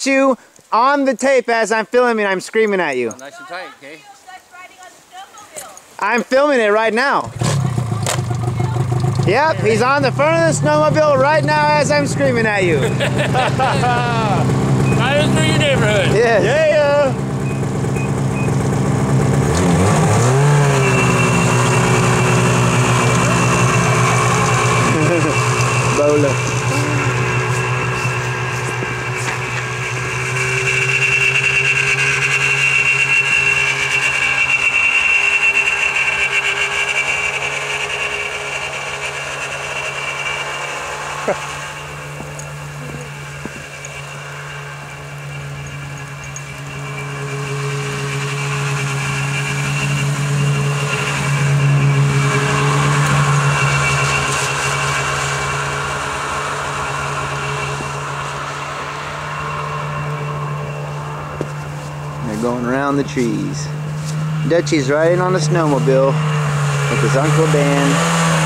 get you on the tape as I'm filming. I'm screaming at you. Nice and tight, okay? I'm filming it right now. Yep, he's on the front of the snowmobile right now as I'm screaming at you. That is for your neighborhood. Yes. Yeah. Bola. They're going around the trees. Dutchie's riding on a snowmobile with his Uncle Dan.